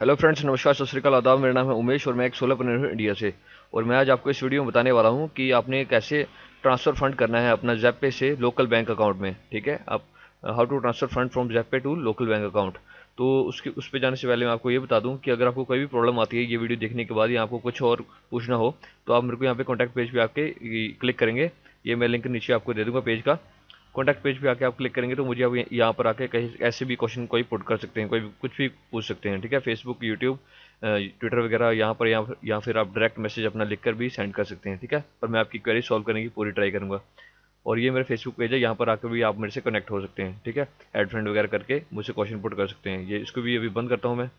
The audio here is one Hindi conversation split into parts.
हेलो फ्रेंड्स नमस्कार, सत श्रीकाल, आदाब, मेरा नाम है उमेश और मैं एक सोलर प्लेनर हूँ इंडिया से। और मैं आज आपको इस वीडियो में बताने वाला हूँ कि आपने कैसे ट्रांसफ़र फंड करना है अपना जैपे से लोकल बैंक अकाउंट में, ठीक है? आप how to transfer fund from ZebPay to local bank account तो उसके, उस पर जाने से पहले मैं आपको ये बता दूँ कि अगर आपको कोई भी प्रॉब्लम आती है, ये वीडियो देखने के बाद या आपको कुछ और पूछना हो तो आप मेरे को यहाँ पे कॉन्टैक्ट पेज पर आके क्लिक करेंगे। ये मैं लिंक नीचे आपको दे दूँगा पेज का। कॉन्टैक्ट पेज पे आके आप क्लिक करेंगे तो मुझे आप यहाँ पर आके कहीं ऐसे भी क्वेश्चन कोई पुट कर सकते हैं कोई कुछ भी पूछ सकते हैं ठीक है? फेसबुक यूट्यूब ट्विटर वगैरह यहाँ पर या, या फिर आप डायरेक्ट मैसेज अपना लिख कर भी सेंड कर सकते हैं ठीक है? और मैं आपकी क्वेरी सॉल्व करने की पूरी ट्राई करूँगा। और ये मेरा फेसबुक पेज है यहाँ पर आकर भी आप मेरे से कनेक्ट हो सकते हैं ठीक है? एड फ्रेंड वगैरह करके मुझसे क्वेश्चन पुट कर सकते हैं। ये इसको भी अभी बंद करता हूँ मैं।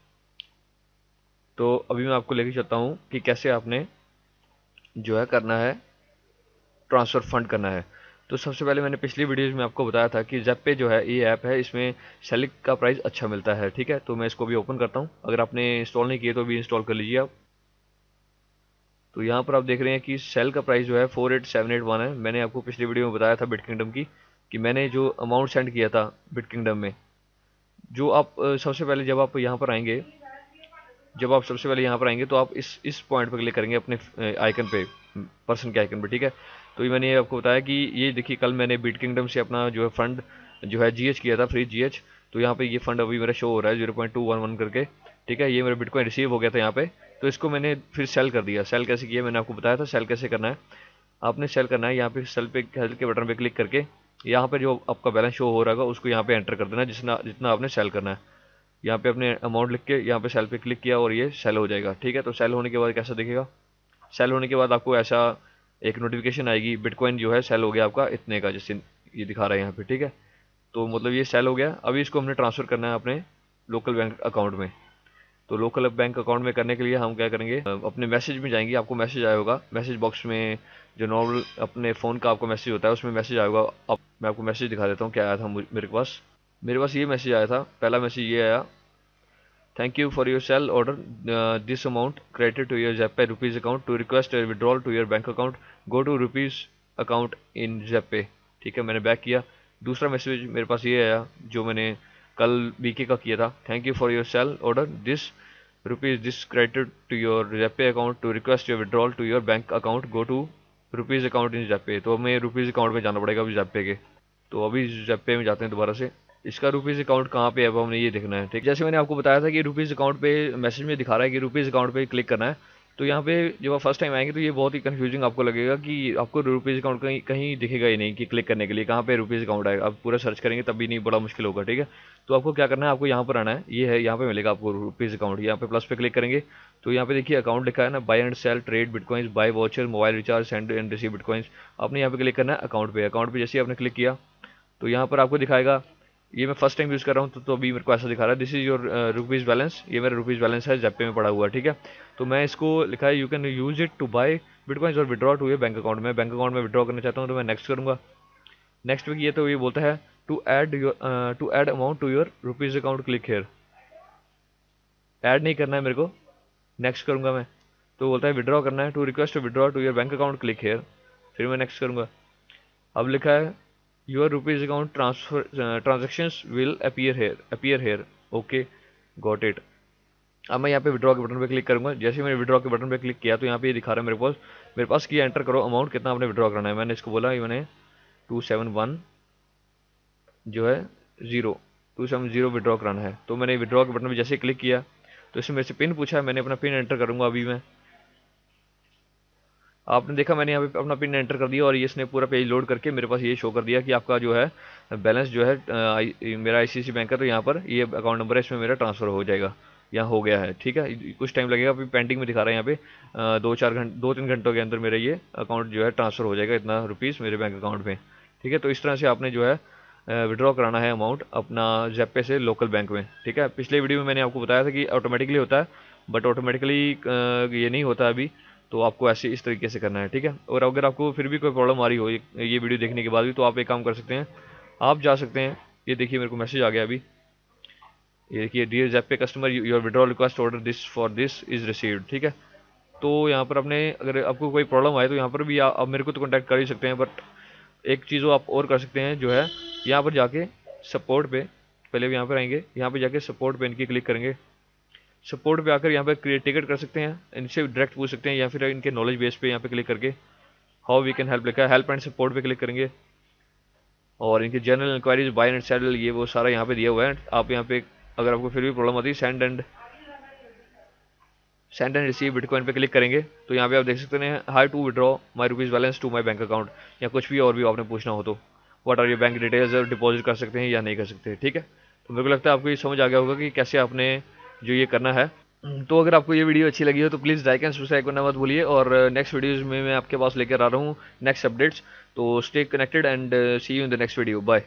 तो अभी मैं आपको लेके चलता हूँ कि कैसे आपने जो है करना है ट्रांसफ़र फंड करना है। तो सबसे पहले मैंने पिछली वीडियोज़ में आपको बताया था कि पे जो है, ये ऐप है, इसमें सेलिक का प्राइस अच्छा मिलता है, ठीक है? तो मैं इसको भी ओपन करता हूँ। अगर आपने इंस्टॉल नहीं किया तो भी इंस्टॉल कर लीजिए आप। तो यहाँ पर आप देख रहे हैं कि सेल का प्राइस जो है four eight seven eight one है। मैंने आपको पिछली वीडियो में बताया था बिट किंगडम की, कि मैंने जो अमाउंट सेंड किया था बिट किंगडम में, जो आप सबसे पहले जब आप यहाँ पर आएँगे जब आप सबसे पहले यहाँ पर आएँगे तो आप इस इस पॉइंट पर क्लिक करेंगे अपने आइकन पे पर्सन के आइकन पे, ठीक है? तो ये मैंने ये आपको बताया कि ये देखिए, कल मैंने बीट किंगडम से अपना जो है फंड जो है जीएच किया था फ्री जीएच तो यहाँ पे ये फंड अभी मेरा शो हो रहा है zero point two one one करके, ठीक है? ये मेरा बिटकॉइन रिसीव हो गया था यहाँ पे तो इसको मैंने फिर सेल कर दिया। सेल कैसे किया, मैंने आपको बताया था सेल कैसे करना है? आपने सेल करना है, यहाँ पे सेल पे सेल के बटन पे क्लिक करके, यहाँ पे जो आपका बैलेंस शो हो रहा है उसको यहाँ पे एंटर कर देना, जितना जितना आपने सेल करना है। यहाँ पे अपने अमाउंट लिख के, यहाँ पे सेल पे क्लिक किया और ये सेल हो जाएगा। ठीक है? तो सेल होने के बाद कैसा दिखेगा? सेल होने के बाद आपको ऐसा एक नोटिफिकेशन आएगी बिटकॉइन जो है सेल हो गया आपका इतने का, जैसे ये दिखा रहा है यहाँ पे। ठीक है? तो मतलब ये सेल हो गया। अभी इसको हमने ट्रांसफ़र करना है अपने लोकल बैंक अकाउंट में। तो लोकल बैंक अकाउंट में करने के लिए हम क्या करेंगे? अपने मैसेज में जाएँगे। आपको मैसेज आया होगा। मैसेज बॉक्स में जो नॉर्मल अपने फ़ोन का आपको मैसेज होता है, उसमें मैसेज आएगा अब मैं आपको मैसेज दिखा देता हूँ, क्या आया था मेरे पास। मेरे पास ये मैसेज आया था पहला मैसेज ये आया thank you for your sell order this amount credit to your ZebPay rupees account to request a withdrawal to your bank account, go to rupees account in Zappe. ठीक है मैंने बैक किया। दूसरा मैसेज मेरे पास ये आया जो मैंने कल बीके का किया था thank you for your sell order this rupees this credited to your ZebPay account to request your withdrawal to your bank account go to rupees account in ZebPay तो हमें रुपीज़ अकाउंट में जाना पड़ेगा अभी जेपे के। तो अभी जेपे में जाते हैं दोबारा से। इसका रुपीज़ अकाउंट कहाँ पे है अब हमने ये देखना है, ठीक? जैसे मैंने आपको बताया था कि रुपीज़ अकाउंट पे मैसेज में दिखा रहा है कि रुपीज़ अकाउंट पे क्लिक करना है तो यहाँ पे जब आप फ़र्स्ट टाइम आएँगे तो ये बहुत ही कंफ्यूजिंग आपको लगेगा कि आपको रुपीज़ अकाउंट कहीं कहीं दिखेगा ही नहीं कि क्लिक करने के लिए, कहाँ पे रुपीज़ अकाउंट आएगा। आप पूरा सर्च करेंगे तब भी नहीं, बड़ा मुश्किल होगा, ठीक है? तो आपको क्या करना है, आपको यहाँ पर आना है, ये है, यहाँ पे मिलेगा आपको रुपीज़ अकाउंट यहाँ पे प्लस पे क्लिक करेंगे तो यहाँ पे देखिए अकाउंट लिखा है ना buy and sell trade bitcoins buy voucher mobile recharge send and receive bitcoins आपने यहाँ पे क्लिक करना है अकाउंट पे अकाउंट पे जैसे आपने क्लिक किया तो यहाँ पर आपको दिखाएगा ये मैं फ़र्स्ट टाइम यूज़ कर रहा हूँ तो, तो अभी मेरे को ऐसा दिखा रहा है। This is your rupees balance ये मेरा रुपीज़ बैलेंस है जेपे में पड़ा हुआ ठीक है? तो मैं इसको लिखा है you can use it to buy bitcoins और विड्रॉ टू ये बैंक अकाउंट में। बैंक अकाउंट में विड्रॉ करना चाहता हूँ तो मैं नेक्स्ट करूँगा। नेक्स्ट वीक ये तो ये बोलता है to add to add amount to your rupees account click here add नहीं करना है मेरे को। नेक्स्ट करूँगा मैं। तो बोलता है विड्रॉ करना है। To request to withdraw to your bank account click here फिर मैं नेक्स्ट करूँगा। अब लिखा है your rupees account transfer uh, transactions will appear here appear here. Okay got it. अब मैं यहाँ पे विड्रॉ के बटन पे क्लिक करूँगा। जैसे मैंने विड्रॉ के बटन पे क्लिक किया तो यहाँ पे ये दिखा रहा है मेरे पास मेरे पास किया एंटर करो अमाउंट कितना आपने विड्रॉ करना है। मैंने इसको बोला मैंने टू सेवन वन जो है zero two seven zero withdraw कराना है। तो मैंने विड्रॉ के बटन पर जैसे क्लिक किया तो इसमें मेरे से पिन पूछा है मैंने अपना पिन एंटर करूँगा अभी मैं। आपने देखा मैंने यहाँ पे अपना पिन एंटर कर दिया और ये इसने पूरा पेज लोड करके मेरे पास ये शो कर दिया कि आपका जो है बैलेंस जो है आ, मेरा आईसीसी बैंक है तो यहाँ पर ये अकाउंट नंबर है इसमें मेरा ट्रांसफ़र हो जाएगा। यहाँ हो गया है ठीक है? कुछ टाइम लगेगा अभी पेंटिंग में दिखा रहा है यहाँ पे दो चार घंटे दो तीन घंटों के अंदर मेरा ये अकाउंट जो है ट्रांसफ़र हो जाएगा इतना रुपीज़ मेरे बैंक अकाउंट में ठीक है? तो इस तरह से आपने जो है विड्रॉ कराना है अमाउंट अपना जेपे से लोकल बैंक में ठीक है? पिछले वीडियो में मैंने आपको बताया था कि ऑटोमेटिकली होता है बट ऑटोमेटिकली ये नहीं होता अभी। तो आपको ऐसे इस तरीके से करना है, ठीक है? और अगर आपको फिर भी कोई प्रॉब्लम आ रही हो, ये वीडियो देखने के बाद भी तो आप एक काम कर सकते हैं। आप जा सकते हैं। ये देखिए, मेरे को मैसेज आ गया अभी। ये देखिए dear Zap customer your withdrawal request order this for this is received ठीक है? तो यहाँ पर अपने अगर आपको कोई प्रॉब्लम आए तो यहाँ पर भी आप मेरे को तो कॉन्टैक्ट कर ही सकते हैं बट एक चीज़ आप और कर सकते हैं, जो है, यहाँ पर जाके सपोर्ट पे, पहले भी यहाँ पर आएँगे, यहाँ पर जाके सपोर्ट पे इनकी क्लिक करेंगे। सपोर्ट पे आकर यहाँ पे क्रिएट टिकट कर सकते हैं। इनसे डायरेक्ट पूछ सकते हैं या फिर इनके नॉलेज बेस पे यहाँ पे क्लिक करके हाउ वी कैन हेल्प लिखा हेल्प एंड सपोर्ट पे क्लिक करेंगे। और इनके general enquiries buy and sell ये वो सारा यहाँ पे दिया हुआ है। आप यहाँ पे अगर आपको फिर भी प्रॉब्लम आती है send and send and receive bitcoin पे क्लिक करेंगे। तो यहाँ पे आप देख सकते हैं how to withdraw my rupees balance to my bank account या कुछ भी और भी आपने पूछना हो तो। वट आर ये बैंक डिटेल्स डिपॉजिट कर सकते हैं या नहीं कर सकते। ठीक है? तो मेरे को लगता है आपको ये समझ आ गया होगा कि कैसे आपने जो ये करना है। तो अगर आपको ये वीडियो अच्छी लगी हो तो प्लीज़ लाइक एंड सब्सक्राइब करना मत भूलिए। और नेक्स्ट वीडियोज़ में मैं आपके पास लेकर आ रहा हूँ नेक्स्ट अपडेट्स तो stay connected and see you in the next video bye